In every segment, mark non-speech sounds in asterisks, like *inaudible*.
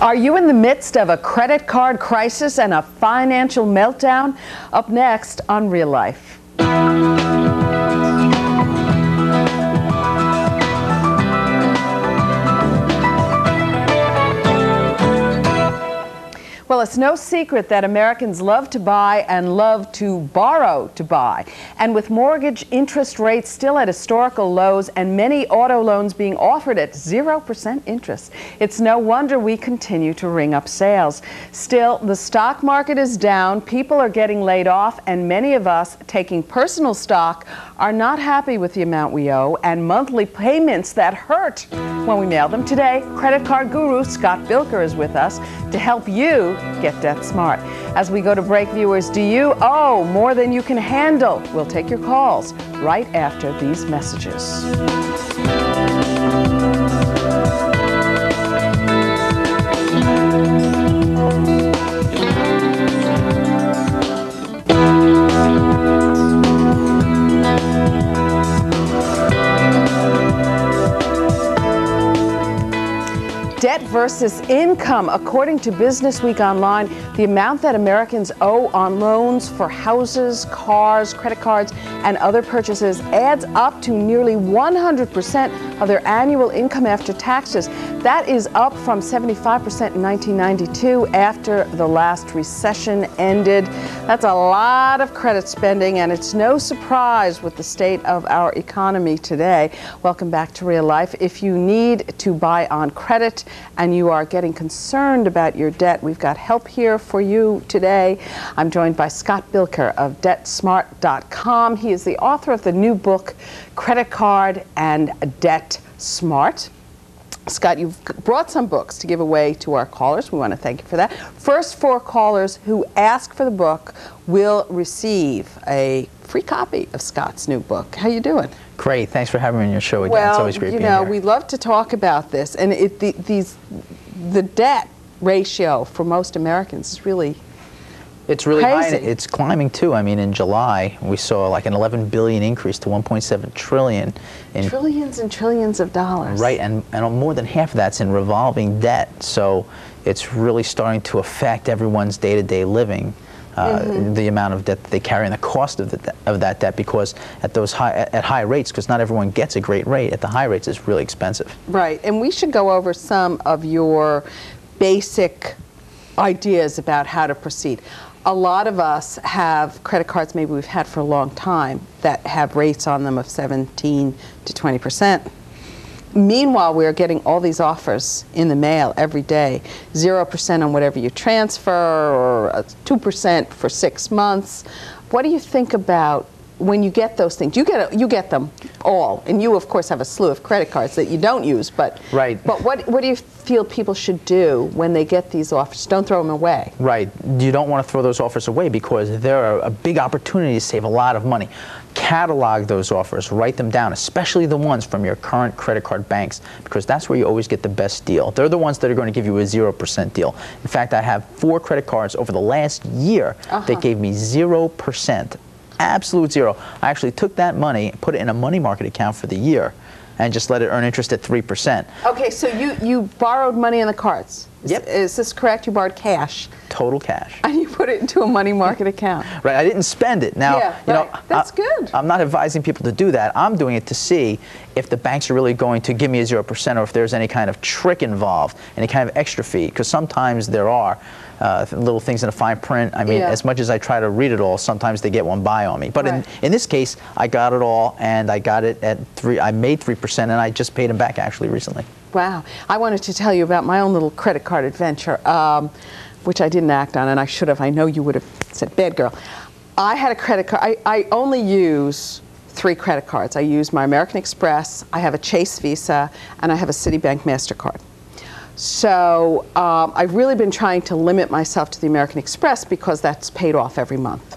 Are you in the midst of a credit card crisis and a financial meltdown? Up next on Real Life. Well, it's no secret that Americans love to buy and love to borrow to buy. And with mortgage interest rates still at historical lows and many auto loans being offered at 0% interest, it's no wonder we continue to ring up sales. Still, the stock market is down, people are getting laid off, and many of us taking personal stock are not happy with the amount we owe and monthly payments that hurt when we mail them. Today, credit card guru Scott Bilker is with us to help you get debt smart. As we go to break, viewers, do you owe more than you can handle? We'll take your calls right after these messages. Debt versus income. According to Business Week Online, the amount that Americans owe on loans for houses, cars, credit cards, and other purchases adds up to nearly 100% of their annual income after taxes. That is up from 75% in 1992 after the last recession ended. That's a lot of credit spending, and it's no surprise with the state of our economy today. Welcome back to Real Life. If you need to buy on credit, and you are getting concerned about your debt, we've got help here for you today. I'm joined by Scott Bilker of DebtSmart.com. He is the author of the new book, Credit Card and Debt Smart. Scott, you've brought some books to give away to our callers. We want to thank you for that. First four callers who ask for the book will receive a free copy of Scott's new book. How you doing? Great. Thanks for having me on your show again. Well, it's always great you know, here. we love to talk about this, and it, the, these, the debt ratio for most Americans is really it's really high. It's climbing too. I mean, in July we saw like an 11 billion increase to 1.7 trillion. In, trillions and trillions of dollars. right, and, and more than half of that's in revolving debt. So it's really starting to affect everyone's day-to-day living. Uh, Mm-hmm. The amount of debt that they carry and the cost of, the, de- of that debt, because at those high at, at high rates, because not everyone gets a great rate. At the high rates, it's really expensive. Right, and we should go over some of your basic ideas about how to proceed. A lot of us have credit cards maybe we've had for a long time that have rates on them of 17 to 20 percent. Meanwhile, we are getting all these offers in the mail every day 0% on whatever you transfer, or uh, 2% for six months. What do you think about when you get those things? You get, you get them all, and you, of course, have a slew of credit cards that you don't use. But, Right. but what, what do you feel people should do when they get these offers? Don't throw them away. Right. You don't want to throw those offers away because they're a big opportunity to save a lot of money. Catalog those offers, write them down, especially the ones from your current credit card banks, because that's where you always get the best deal. They're the ones that are going to give you a 0% deal. In fact, I have four credit cards over the last year that uh-huh. gave me 0%. Absolute zero. I actually took that money, put it in a money market account for the year, and just let it earn interest at 3%. Okay, so you, you borrowed money on the cards. Is- Yep. Is this correct? You borrowed cash Total cash. *laughs* and you put it into a money market account. *laughs* Right, I didn't spend it. Now, Yeah, you know. That's I- good. I'm not advising people to do that. I'm doing it to see if the banks are really going to give me a 0% or if there's any kind of trick involved, any kind of extra fee, because sometimes there are. Uh, little things in a fine print. I mean, Yeah. as much as I try to read it all, sometimes they get one by on me. But Right. in, in this case, I got it all, and I got it at three. I made three percent, and I just paid them back actually recently. Wow. I wanted to tell you about my own little credit card adventure, um, which I didn't act on, and I should have. I know you would have said, bad girl. I had a credit card. I, I only use three credit cards. I use my American Express, I have a Chase Visa, and I have a Citibank MasterCard. So um, I've really been trying to limit myself to the American Express because that's paid off every month.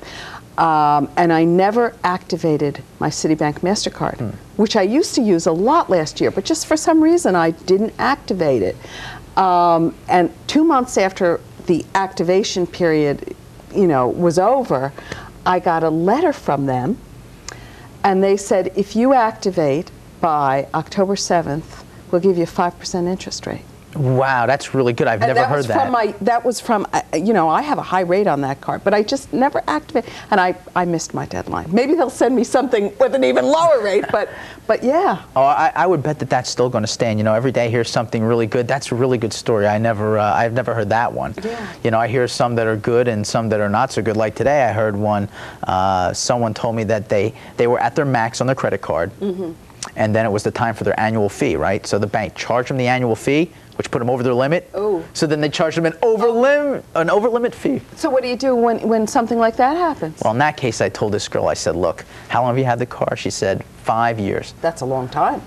Um, and I never activated my Citibank MasterCard, which I used to use a lot last year, but just for some reason I didn't activate it. Um, and two months after the activation period, you know, was over, I got a letter from them, and they said if you activate by October 7th, we'll give you a 5% interest rate. Wow, that's really good. I've And never that heard was that. From my, that was from, uh, you know, I have a high rate on that card, but I just never activate, and I, I missed my deadline. Maybe they'll send me something with an even lower rate, but, but yeah. Oh, I, I would bet that that's still going to stand. You know, every day I hear something really good. That's a really good story. I never, uh, I've never heard that one. Yeah. You know, I hear some that are good and some that are not so good. Like today, I heard one. Uh, someone told me that they they were at their max on their credit card, Mm-hmm. and then it was the time for their annual fee. Right. So the bank charged them the annual fee, which put them over their limit. Oh. So then they charge them an over lim an over limit fee. So what do you do when, when something like that happens? Well, in that case, I told this girl. I said, "Look, how long have you had the car?" She said, five years." That's a long time.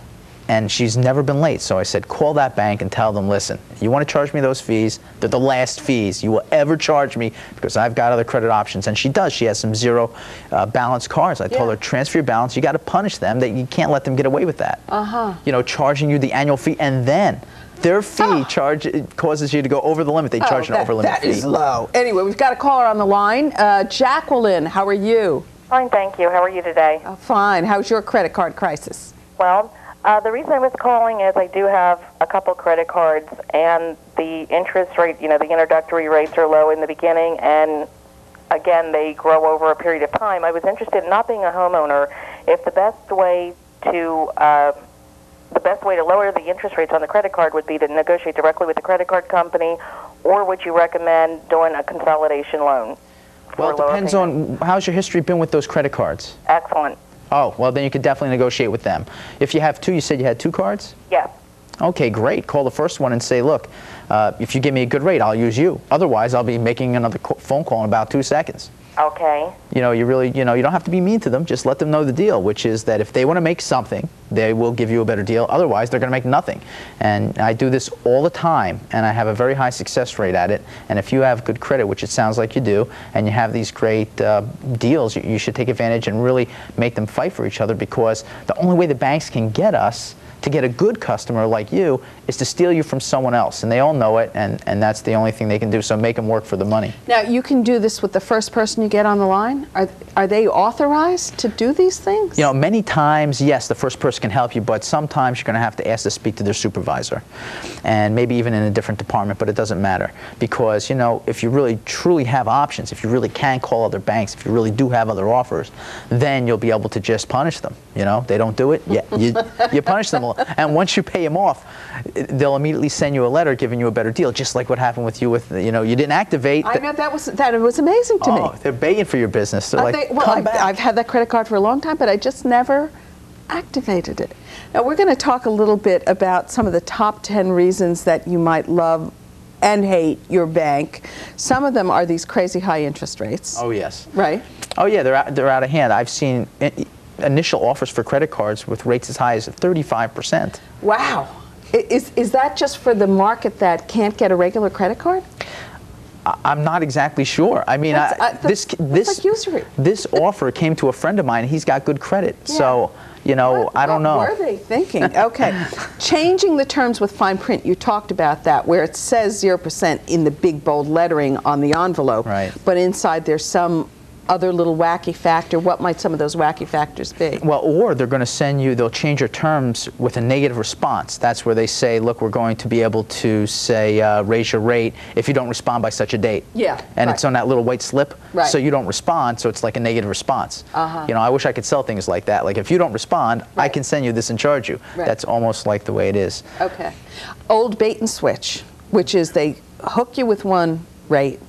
And she's never been late. So I said, call that bank and tell them, listen, you want to charge me those fees? They're the last fees you will ever charge me because I've got other credit options. And she does. She has some zero uh, balance cards. I told her, transfer your balance. You got to punish them. That you can't let them get away with that. Uh-huh. You know, charging you the annual fee and then their fee charge causes you to go over the limit. They charge Oh, an over limit that fee. is low. Anyway, we've got a caller on the line. Uh, Jacqueline, how are you? Fine, thank you. How are you today? Oh, fine. How's your credit card crisis? Well, uh, the reason I was calling is I do have a couple credit cards, and the interest rate, you know, the introductory rates are low in the beginning, and again, they grow over a period of time. I was interested in not being a homeowner, if the best way to uh, the best way to lower the interest rates on the credit card would be to negotiate directly with the credit card company, or would you recommend doing a consolidation loan? well, it depends payment? on how's your history been with those credit cards. Excellent. Oh, well, then you could definitely negotiate with them. If you have two, you said you had two cards? Yeah. Okay, great. Call the first one and say, look, uh, if you give me a good rate, I'll use you. Otherwise, I'll be making another phone call in about two seconds. Okay. You know, you really, you know, you don't have to be mean to them. Just let them know the deal, which is that if they want to make something, they will give you a better deal. Otherwise, they're going to make nothing. And I do this all the time, and I have a very high success rate at it. And if you have good credit, which it sounds like you do, and you have these great uh, deals, you, you should take advantage and really make them fight for each other because the only way the banks can get us to get a good customer like you is to steal you from someone else. And they all know it, and, and that's the only thing they can do. So make them work for the money. Now, you can do this with the first person you get on the line? Are, are they authorized to do these things? You know, many times, yes, the first person can help you, but sometimes you're going to have to ask to speak to their supervisor, and maybe even in a different department. But it doesn't matter because you know, if you really truly have options, if you really can call other banks, if you really do have other offers, then you'll be able to just punish them. You know, they don't do it, yeah, you, you punish them, *laughs* and once you pay them off, they'll immediately send you a letter giving you a better deal, just like what happened with you with you know, you didn't activate. I know that was that was amazing to oh, me. they're begging for your business. They're I like, think- well, come I've, back. I've had that credit card for a long time, but I just never activated it. Now, we're going to talk a little bit about some of the top 10 reasons that you might love and hate your bank. Some of them are these crazy high interest rates. oh yes. Right? Oh yeah, they're out, they're out of hand. I've seen i- initial offers for credit cards with rates as high as 35%. Wow. Is, is that just for the market that can't get a regular credit card? I'm not exactly sure. I mean, I, uh, this this like this offer came to a friend of mine. He's got good credit, so you know What- I don't know. What were they thinking? Okay. *laughs* Changing the terms with fine print, you talked about that, where it says 0% in the big bold lettering on the envelope. Right. But inside there's some other little wacky factor. What might some of those wacky factors be? Well, or they're going to send you, they'll change your terms with a negative response. That's where they say, look, we're going to be able to say, uh, raise your rate if you don't respond by such a date. Yeah, And right. it's on that little white slip. Right. So you don't respond, so it's like a negative response. Uh-huh. You know, I wish I could sell things like that. Like if you don't respond, I can send you this and charge you. Right. That's almost like the way it is. Okay. Old bait and switch, which is they hook you with one rate,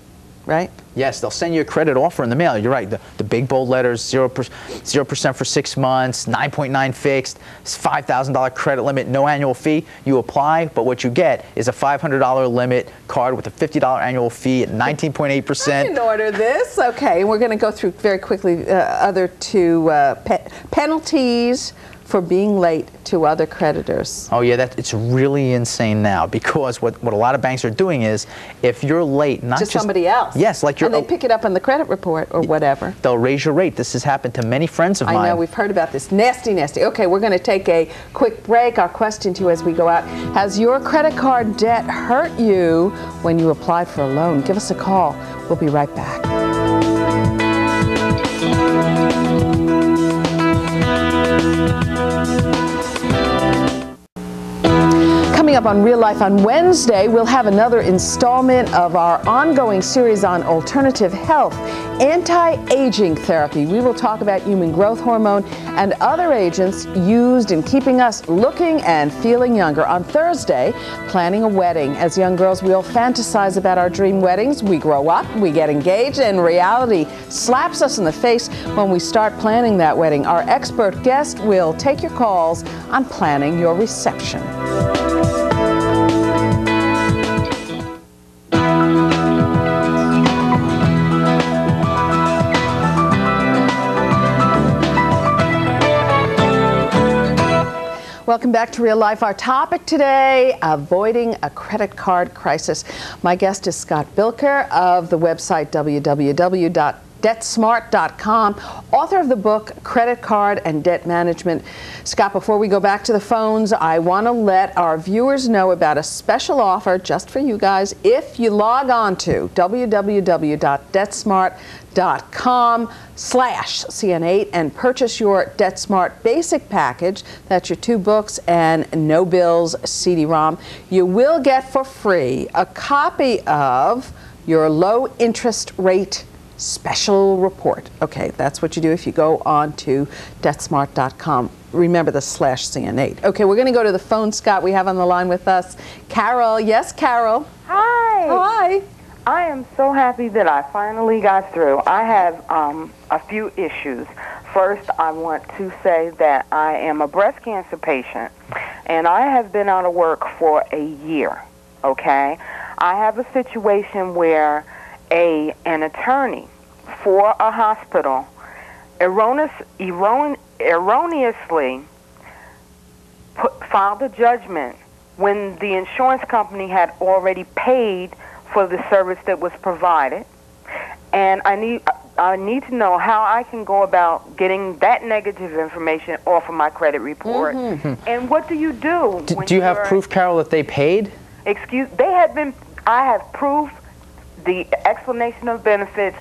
right? Yes, they'll send you a credit offer in the mail. You're right. The, the big bold letters, 0%, 0% for six months, 9.9 fixed, $5,000 credit limit, no annual fee. You apply, but what you get is a $500 limit card with a $50 annual fee at 19.8%. didn't order this. Okay, and we're going to go through very quickly uh, other two uh, pe- penalties for being late to other creditors. Oh yeah, that it's really insane now because what, what a lot of banks are doing is if you're late, not to just somebody else. Yes, like you're And they pick it up on the credit report or whatever. they'll raise your rate. This has happened to many friends of I mine. I know we've heard about this. Nasty, nasty. Okay, we're going to take a quick break. Our question to you as we go out Has your credit card debt hurt you when you applied for a loan? Give us a call. We'll be right back. Coming up on Real Life on Wednesday, we'll have another installment of our ongoing series on alternative health, anti aging therapy. We will talk about human growth hormone and other agents used in keeping us looking and feeling younger. On Thursday, planning a wedding. As young girls, we all fantasize about our dream weddings. We grow up, we get engaged, and reality slaps us in the face when we start planning that wedding. Our expert guest will take your calls on planning your reception. Welcome back to Real Life. Our topic today avoiding a credit card crisis. My guest is Scott Bilker of the website www.debtsmart.com, author of the book Credit Card and Debt Management. Scott, before we go back to the phones, I want to let our viewers know about a special offer just for you guys. If you log on to www.debtsmart.com, com slash CN8 and purchase your DebtSmart Basic Package. That's your two books and no bills CD-ROM. You will get for free a copy of your low interest rate special report. Okay, that's what you do if you go on to debtsmart.com. Remember the slash CN8. Okay, we're going to go to the phone, Scott. We have on the line with us Carol. Yes, Carol. Hi. Hi. I am so happy that I finally got through. I have um, a few issues. First, I want to say that I am a breast cancer patient, and I have been out of work for a year. Okay, I have a situation where a an attorney for a hospital erroneous, erron, erroneously put, filed a judgment when the insurance company had already paid for the service that was provided. And I need I need to know how I can go about getting that negative information off of my credit report. Mm-hmm. And what do you do? Do, do you have proof, Carol, that they paid? Excuse. They have been. I have proof. The explanation of benefits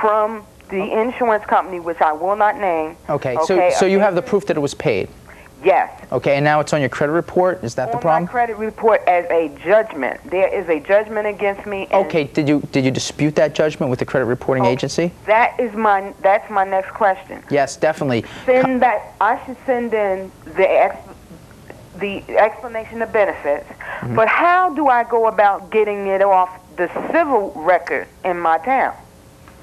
from the insurance company, which I will not name. Okay. okay so so you have the proof that it was paid. Yes. Okay, and now it's on your credit report. Is that on the problem? my credit report as a judgment. There is a judgment against me. okay. Did you did you dispute that judgment with the credit reporting oh, agency? That is my that's my next question. Yes, definitely. Send that. I should send in the ex, the explanation of benefits. Mm-hmm. But how do I go about getting it off the civil record in my town?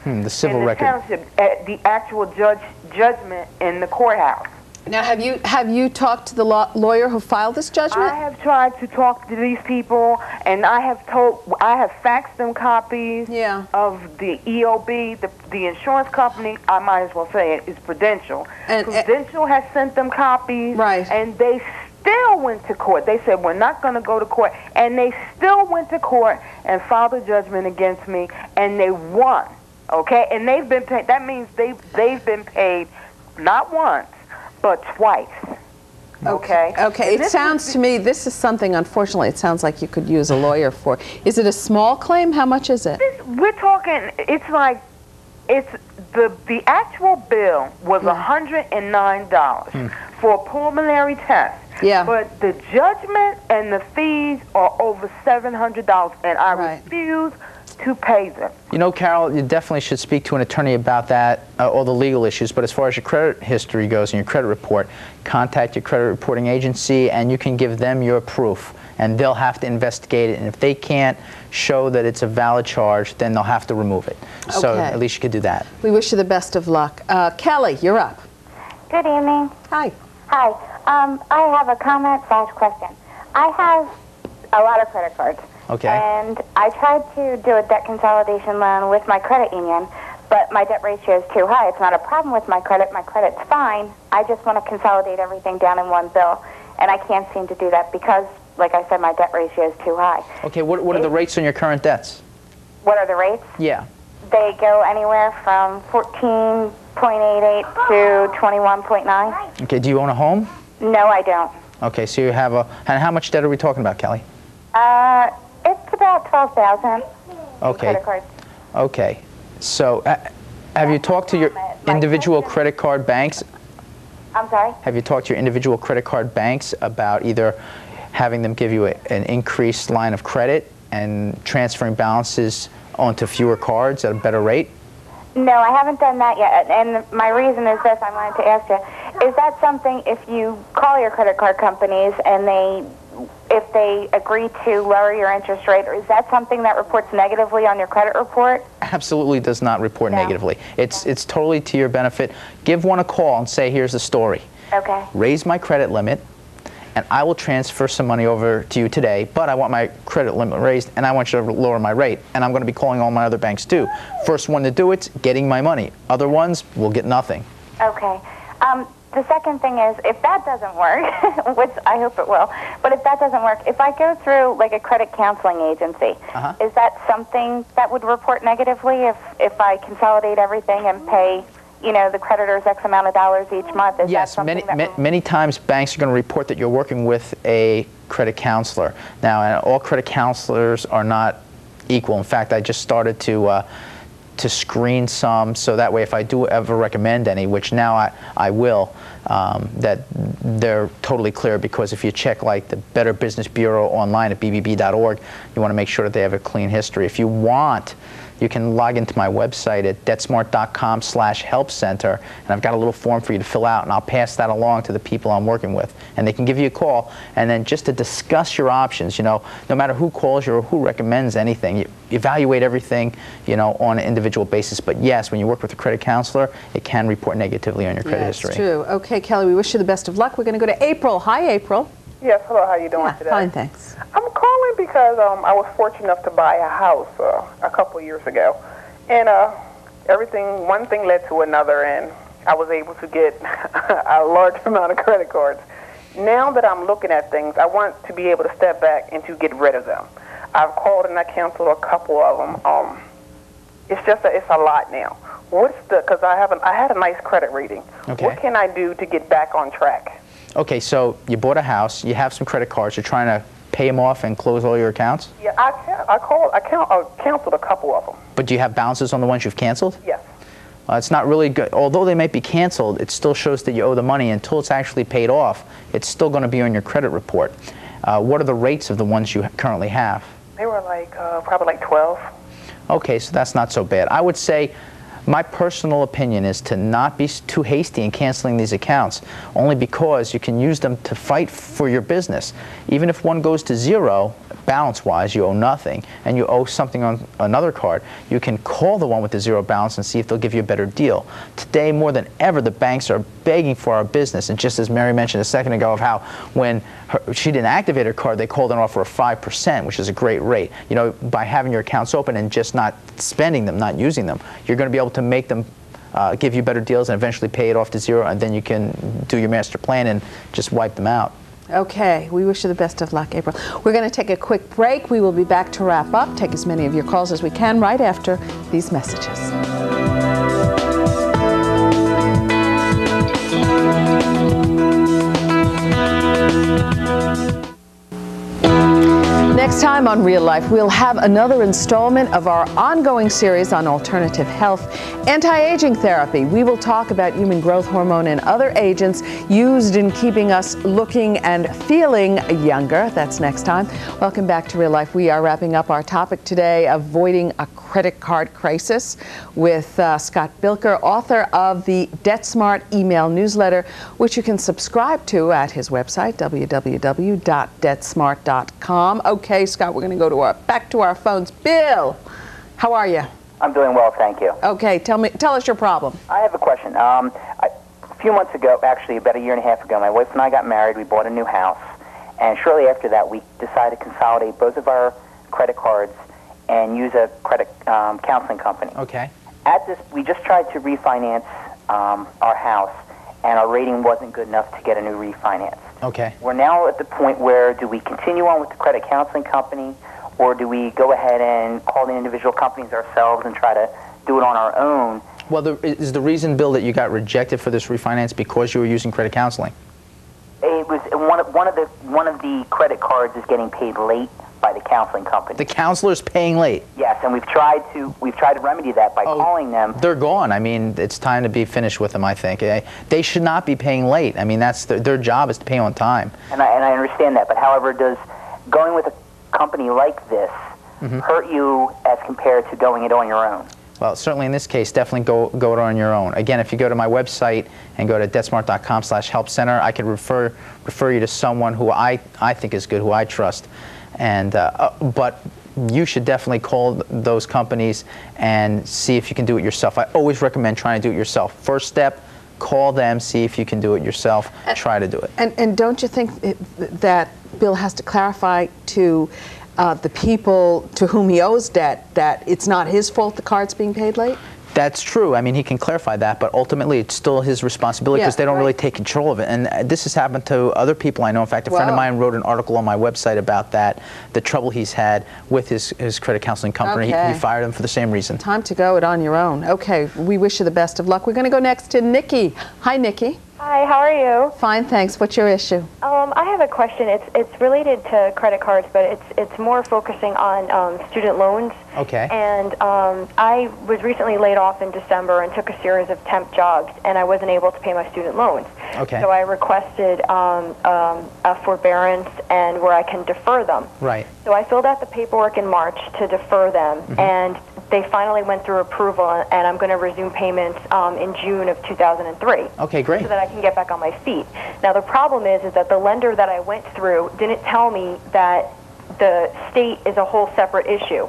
Hmm, the civil in the record. Township, at the actual judge judgment in the courthouse. Now, have you have you talked to the law, lawyer who filed this judgment? I have tried to talk to these people, and I have told I have faxed them copies yeah. of the EOB, the the insurance company. I might as well say it is Prudential. And, Prudential uh, has sent them copies, right? And they still went to court. They said we're not going to go to court, and they still went to court and filed a judgment against me, and they won. Okay, and they've been paid. That means they they've been paid not once but twice. Okay. Okay. It sounds to me this is something. Unfortunately, it sounds like you could use a lawyer for. Is it a small claim? How much is it? This, we're talking. It's like, it's the the actual bill was a hundred and nine dollars mm. for a pulmonary test. Yeah. But the judgment and the fees are over seven hundred dollars, and I right. refuse to pay them. You know, Carol, you definitely should speak to an attorney about that, uh, all the legal issues. But as far as your credit history goes and your credit report, contact your credit reporting agency and you can give them your proof. And they'll have to investigate it. And if they can't show that it's a valid charge, then they'll have to remove it. Okay. So at least you could do that. We wish you the best of luck. Uh, Kelly, you're up. Good evening. Hi. Hi. Um, I have a comment slash question. I have a lot of credit cards. Okay. And I tried to do a debt consolidation loan with my credit union, but my debt ratio is too high. It's not a problem with my credit. My credit's fine. I just want to consolidate everything down in one bill, and I can't seem to do that because, like I said, my debt ratio is too high. Okay, what, what are the rates on your current debts? What are the rates? Yeah. They go anywhere from 14.88 to 21.9. Okay, do you own a home? No, I don't. Okay, so you have a, and how much debt are we talking about, Kelly? Uh, it's about 12000 Okay. Okay. So, uh, have you talked to your individual credit card banks? I'm sorry? Have you talked to your individual credit card banks about either having them give you a, an increased line of credit and transferring balances onto fewer cards at a better rate? No, I haven't done that yet. And my reason is this: I wanted to ask you: Is that something if you call your credit card companies and they, if they agree to lower your interest rate, or is that something that reports negatively on your credit report? Absolutely does not report No. negatively. It's it's totally to your benefit. Give one a call and say, "Here's the story. Okay. Raise my credit limit." And I will transfer some money over to you today, but I want my credit limit raised and I want you to lower my rate. And I'm going to be calling all my other banks too. First one to do it's getting my money. Other ones will get nothing. Okay. Um, the second thing is, if that doesn't work, *laughs* which I hope it will, but if that doesn't work, if I go through like a credit counseling agency, Uh-huh. is that something that would report negatively if if I consolidate everything and pay, you know, the creditors X amount of dollars each month? Is Yes, many, that ma- many times banks are going to report that you're working with a credit counselor. Now, all credit counselors are not equal. In fact, I just started to uh, to screen some, so that way, if I do ever recommend any, which now I, I will, um, that they're totally clear. Because if you check like the Better Business Bureau online at bbb.org, you want to make sure that they have a clean history. If you want you can log into my website at debtsmart.com slash help center and i've got a little form for you to fill out and i'll pass that along to the people i'm working with and they can give you a call and then just to discuss your options you know no matter who calls you or who recommends anything you evaluate everything you know on an individual basis but yes when you work with a credit counselor it can report negatively on your credit Yeah, history it's true. Okay, Kelly, we wish you the best of luck. We're going to go to April. Hi, April. Yes, hello, how you doing Yeah, today? fine, thanks. I'm calling because um, I was fortunate enough to buy a house uh, a couple years ago. And uh, everything, one thing led to another, and I was able to get *laughs* a large *laughs* amount of credit cards. Now that I'm looking at things, I want to be able to step back and to get rid of them. I've called and I canceled a couple of them. Um, it's just a, it's a lot now. What's the? Because I have I had a nice credit rating. Okay. What can I do to get back on track? Okay so you bought a house you have some credit cards you're trying to pay them off and close all your accounts Yeah, I can I called. I count. I canceled a couple of them. but do you have balances on the ones you've canceled Yes. Uh, it's not really good. Although they might be canceled, it still shows that you owe the money until it's actually paid off. It's still going to be on your credit report. Uh, what are the rates of the ones you currently have? They were like uh, probably like 12. Okay, so that's not so bad. I would say my personal opinion is to not be too hasty in canceling these accounts, only because you can use them to fight for your business. Even if one goes to zero, balance wise, you owe nothing, and you owe something on another card, you can call the one with the zero balance and see if they'll give you a better deal. Today, more than ever, the banks are begging for our business. And just as Mary mentioned a second ago, of how when her, she didn't activate her card, they called an offer of 5%, which is a great rate. You know, by having your accounts open and just not spending them, not using them, you're going to be able to make them uh, give you better deals and eventually pay it off to zero, and then you can do your master plan and just wipe them out. Okay, we wish you the best of luck, April. We're going to take a quick break. We will be back to wrap up, take as many of your calls as we can right after these messages. Next time on Real Life, we'll have another installment of our ongoing series on alternative health, anti-aging therapy. We will talk about human growth hormone and other agents used in keeping us looking and feeling younger. That's next time. Welcome back to Real Life. We are wrapping up our topic today, avoiding a credit card crisis, with uh, Scott Bilker, author of the Debt Smart email newsletter, which you can subscribe to at his website, www.debtsmart.com. Okay, Scott, we're going to go to our back to our phones. Bill, how are you? I'm doing well, thank you. Okay, tell me, tell us your problem. I have a question. Um, I, a few months ago, actually about a year and a half ago, my wife and I got married. We bought a new house, and shortly after that, we decided to consolidate both of our credit cards and use a credit um, counseling company. Okay. At this, we just tried to refinance um, our house, and our rating wasn't good enough to get a new refinance. Okay. We're now at the point where do we continue on with the credit counseling company, or do we go ahead and call the individual companies ourselves and try to do it on our own? Well, the, is the reason, Bill, that you got rejected for this refinance because you were using credit counseling? It was one of, one of the one of the credit cards is getting paid late by the counseling company. The counselor's paying late. yes, and we've tried to we've tried to remedy that by Oh. calling them. They're gone. I mean, it's time to be finished with them. I think Eh, they should not be paying late. I mean, that's their, their job is to pay on time. And I, and I understand that, but however, does going with a company like this Mm-hmm. hurt you as compared to going it on your own? Well, certainly in this case, definitely go go it on your own. Again, if you go to my website and go to debtsmart.com/help center, I could refer refer you to someone who I I think is good, who I trust. And uh, uh, but you should definitely call those companies and see if you can do it yourself. I always recommend trying to do it yourself. First step, call them, see if you can do it yourself. Try to do it. And, and don't you think that Bill has to clarify to uh, the people to whom he owes debt that it's not his fault the card's being paid late? That's true. I mean, he can clarify that, but ultimately it's still his responsibility Yeah, because they don't really take control of it. And uh, this has happened to other people I know. In fact, a friend of mine wrote an article on my website about that, the trouble he's had with his, his credit counseling company. He- Okay. He, fired him for the same reason. Time to go it on your own. Okay, we wish you the best of luck. We're going to go next to Nikki. Hi, Nikki. Hi, how are you? Fine, thanks. What's your issue? Um, I have a question. It's it's related to credit cards, but it's it's more focusing on um, student loans. Okay. And um, I was recently laid off in December and took a series of temp jobs, and I wasn't able to pay my student loans. Okay. So I requested um, um, a forbearance and where I can defer them. Right. So I filled out the paperwork in March to defer them, Mm-hmm. and they finally went through approval, and I'm going to resume payments um, in June of 2003 Okay, great. so that I can get back on my feet. Now the problem is is that the lender that I went through didn't tell me that the state is a whole separate issue.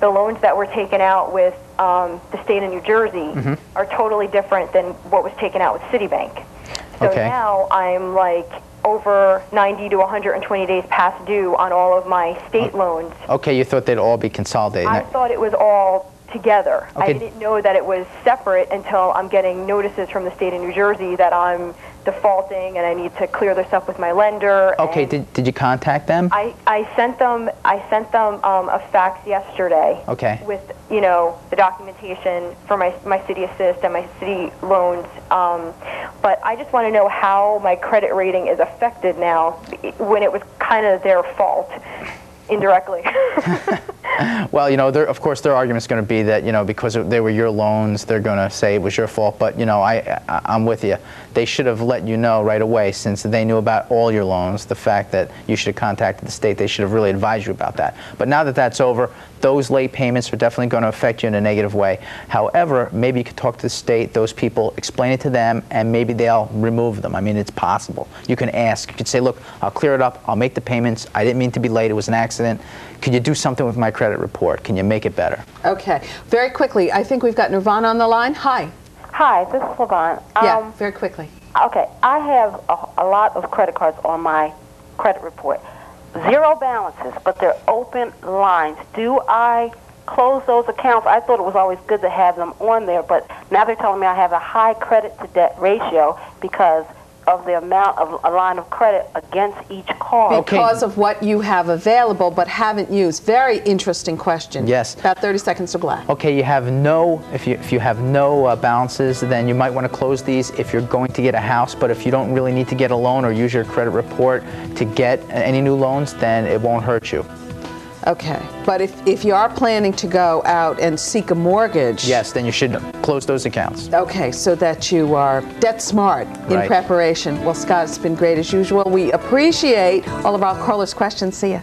The loans that were taken out with um, the state of New Jersey Mm-hmm. are totally different than what was taken out with Citibank. So Okay. now I'm like over 90 to 120 days past due on all of my state oh, loans. Okay, you thought they'd all be consolidated. I thought it was all together. I didn't know that it was separate until I'm getting notices from the state of New Jersey that I'm defaulting and I need to clear this up with my lender. okay, did, did you contact them? I, I sent them I sent them um, a fax yesterday. Okay. With you know the documentation for my my CitiAssist and my city loans, um, but I just want to know how my credit rating is affected now when it was kind of their fault indirectly. *laughs* *laughs* Well, you know, of course, their argument is going to be that, you know, because they were your loans, they're going to say it was your fault. But, you know, I, I, I'm with you. They should have let you know right away since they knew about all your loans, the fact that you should have contacted the state. They should have really advised you about that. But now that that's over, those late payments are definitely going to affect you in a negative way. However, maybe you could talk to the state, those people, explain it to them, and maybe they'll remove them. I mean, it's possible. You can ask. You could say, look, I'll clear it up. I'll make the payments. I didn't mean to be late. It was an accident. Could you do something with my credit report? Can you make it better? Okay, very quickly. I think we've got Nirvana on the line. Hi. Hi, this is Levon. Yeah, Um, very quickly. okay, I have a, a lot of credit cards on my credit report. Zero balances, but they're open lines. Do I close those accounts? I thought it was always good to have them on there, but now they're telling me I have a high credit to debt ratio because of the amount of a line of credit against each card. Okay. Because of what you have available but haven't used. Very interesting question. Yes. About 30 seconds to black. Okay, you have no, if you, if you have no uh, balances, then you might want to close these if you're going to get a house. But if you don't really need to get a loan or use your credit report to get any new loans, then it won't hurt you. Okay. But if, if you are planning to go out and seek a mortgage. Yes, then you should close those accounts. Okay, so that you are debt smart in Right. preparation. Well, Scott, it's been great as usual. We appreciate all of our callers' questions. See ya.